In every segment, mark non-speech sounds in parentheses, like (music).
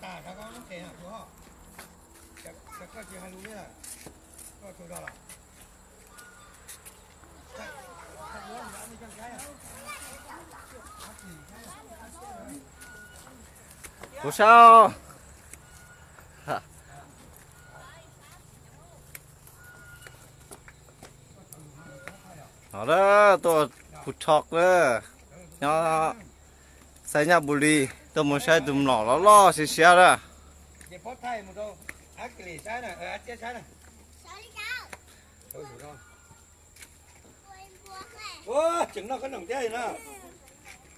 打他刚能点上多好，这这个几还录音了，我收到了。看，看我拿那张干呀。 Ủa sao? Hả? Đó đó, tôi phụt chọc đó. Nó xây nhà bù lì, tôi muốn sai tụm nọ nó lo xì xè ra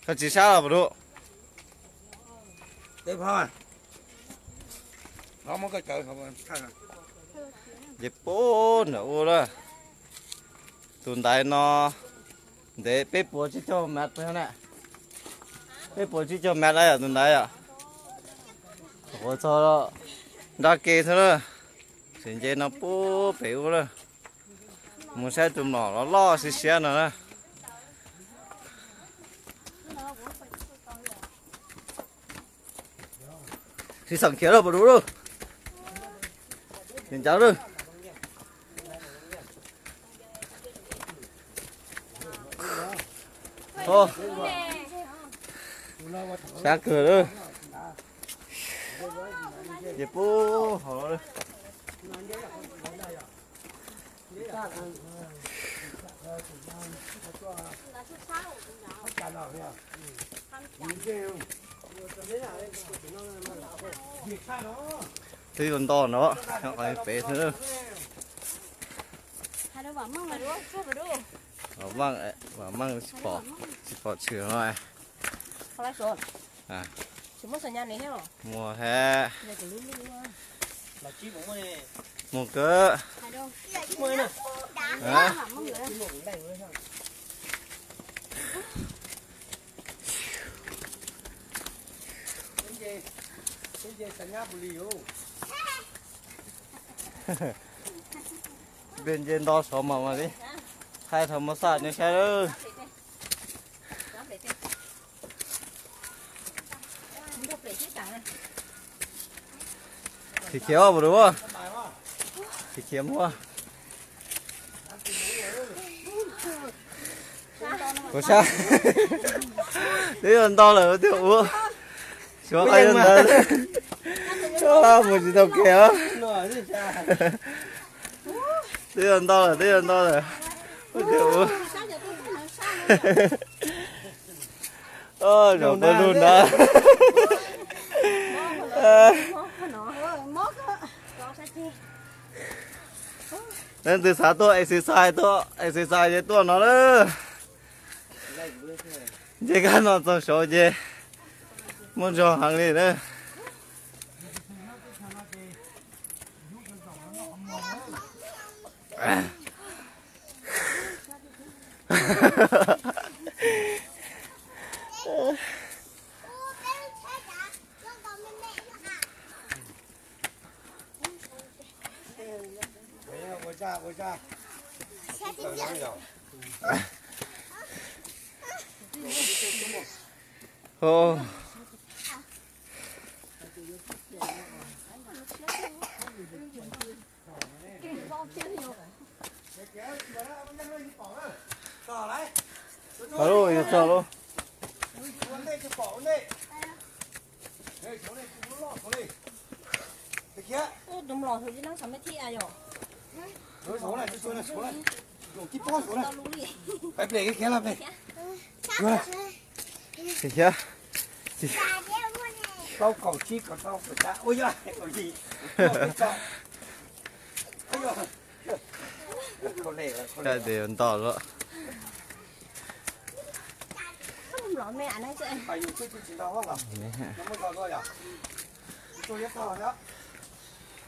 thật chỉ sao là bà đụ tiếp hoa nó muốn cái trời không thằng dịp bố nữa ô đó. Tụi đại nó để bếp bố cho mẹ phải không ạ Bếp bố chỉ cho mẹ đây à tùn đại à? Ủa sao đó? Đã kê thôi đó. Xin chơi nó bố biểu đó. Muốn xe tùm nó nó lo xí xé nữa đó. Thì sẵn kia rồi bà đủ rồi. Xin chào rồi sáng cửa rồi. Dịp bố, hổ rồi. Thì còn to nữa, nó phải bể nữa. hai măng mà đúng không? Chưa phải Ở mang, vâng vâng vâng bỏ, chỉ bỏ chữa rồi. Không lại rồi. À. Chỉ muốn sợi nhà này chi bụng này, mùa cơ. Mười nè. Hả? (laughs) Bên trên đó số mà mà đi. Hai thằng mà sát như đó. Đáp để xem. Không đáp để chứ chẳng. Thì kéo vào đúng không? Thì kiếm mua. Có sao? (laughs) Thế còn to là tiểu uống. Xuống ai lên đó. À, một chỉ đầu kéo. Thế còn to là thế còn to là. Sao nữa. Ơ, rồi luôn đó. À, Mốt nó. Mốt á. Có sao chi? Nên từ sáng tôi exercise tôi exercise với tôi nó đó. Chỉ cần nó trong số gì. Muốn cho hàng đi nữa. Ha ha ha ha. Ngồi cha nhỏ. Ô, Cỏ đấy. ở đâu vậy sao đâu? Xuống đây, chụp bỏ đây. Đây, xuống đây, xuống lọ, xuống đây. Đây kia. Ủa, đúng rồi, thôi chứ nó xuống này, xuống này, xuống này. Dùng cái bó xuống này. Phải để cái kia làm này. Xuống này. Thì chưa? Câu cầu chi còn câu của cha. Ôi giời, cầu gì? Câu của cha. Ôi giời. Câu lẻ là câu Cái lẻ. điều to rồi. Không lỗi mẹ này chứ. Phải dùng cái chuyện đó không ạ? Nó mới còn thôi à? Tôi biết rồi đó. Ừ, wow. Ôi trời.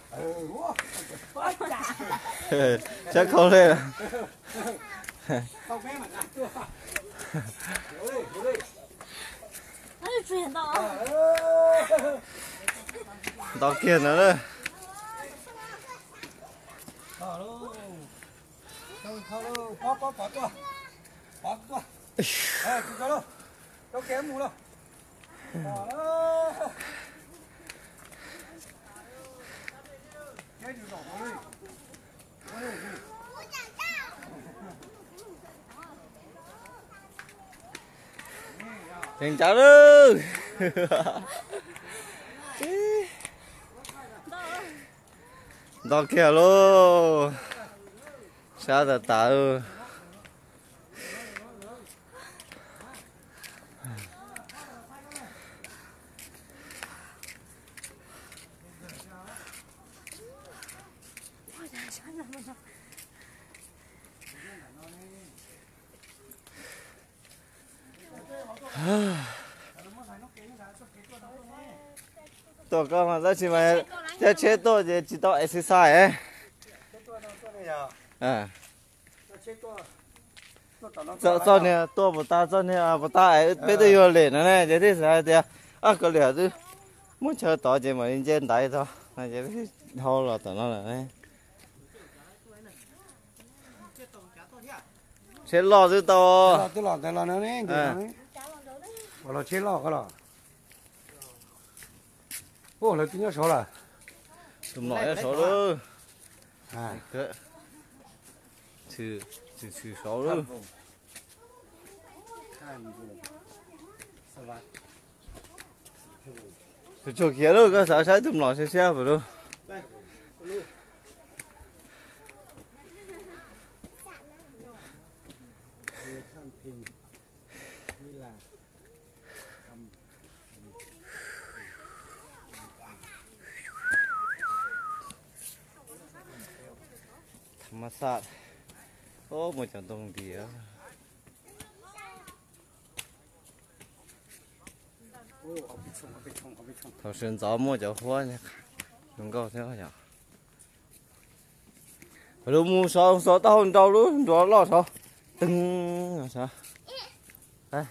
Ừ, chắc không lên. Không phép mà làm chưa? Vô đi, vô đi. Ôi, truyền to. Ờ. To kia nữa đây Thở luôn. Thôi, thôi luôn. Có, có, có chưa? Có, có. Ờ, cứ cho đâu. Đâu kém mù đâu. Thở luôn. Xin chào đó. Đó kia lô. Sao ta tạo. Tổ con mà ra chỉ mà. Cho chế tổ thì chỉ tổ exercise ấy. À. Cho cho nè tổ một ta cho nè à một ta ấy bây giờ vô lên nữa nè thế thì sao thế à. Có lẽ chứ. Muốn chơi tổ chỉ mà lên trên đáy thôi. Này chỉ thôi là tổ nó là đấy. Sẽ lo chứ to tôi lọt tôi lọt nữa đấy lọt chết lọt cái lọt ô là tính số là tụm nói số đó à cái trừ trừ trừ số đó từ chỗ kia đó có sao sai tụm nói xe xe vào đâuธรรมศา mà sạt ô một trận đồng đĩa. Thảo sơn gió mua cho hoa nhé đúng câu thế nhỉ? Rồi mua sao? Sao tao không tao luôn? Đó lo sao? Từng sao? Đây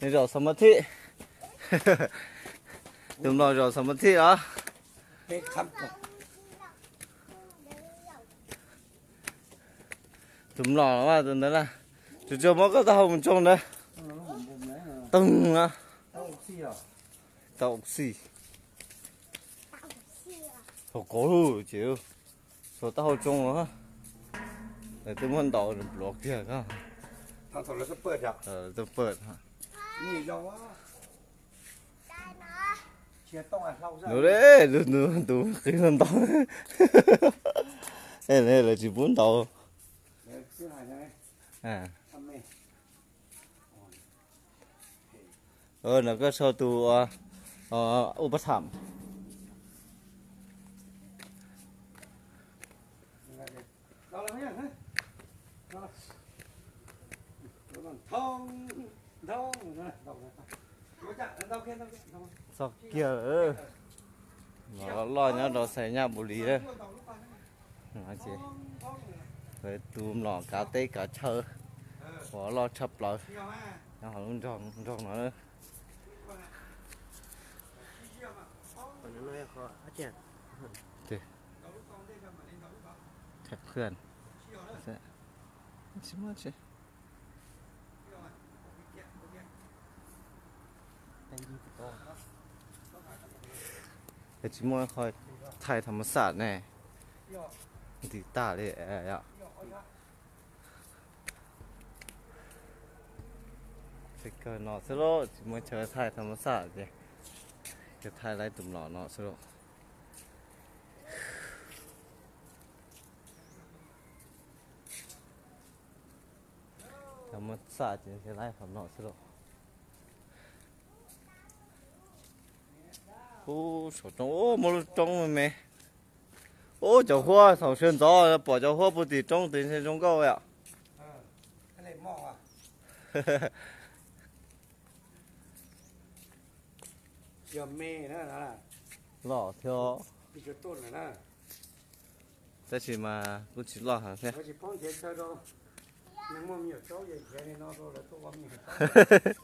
nên rồi sớm thị đúng rồi rồi sớm thị đó để đúng rồi mà tuần đó là chú chưa mất cái tao mình trông đấy. Từng á. Tao xì à? tao à? à? có luôn chịu? Số tao trông nữa để tôi muốn đậu được lọt kia cơ ờ, 他走了是不讲，呃，这不哈。nhỉ đâu á nó. Đấy nó nó tụ cái con tàu (laughs) đây này là chỉ bốn tàu à. Rồi nó có sao tụ ờ ô bắt thảm. Đó là mấy thằng đó là thong đâu sao kia ơ nó lo nhá nó xảy nhà bù lý đấy nó chị rồi tùm nó cá tê, cá chơ có lo chập lo nó hỏi luôn tròn tròn nó nữa Thế. Thế. Thế. Thế. Thế. Thế. chị Thế. Thế. Thế. Thế. แอจิมอยคอยถ่ายธรรมศาสตร์แน่ดีตาเลยแอะอะสเกินนอสโลจิมอยเชิญถ่ายธรรมศาสตร์เนี่ยจะถ่ายไรตุ่มหล่อนอสโลธรรมศาสตร์จะไล่ผมหน่อสโล 哦，小钟哦，没了钟了没？哦，家伙，早晨走，把家伙不得钟，等下钟够呀。嗯，还得忙啊。呵呵。要没那啥？老挑。你就多了啦。再去嘛，不去拉上噻。呵呵呵。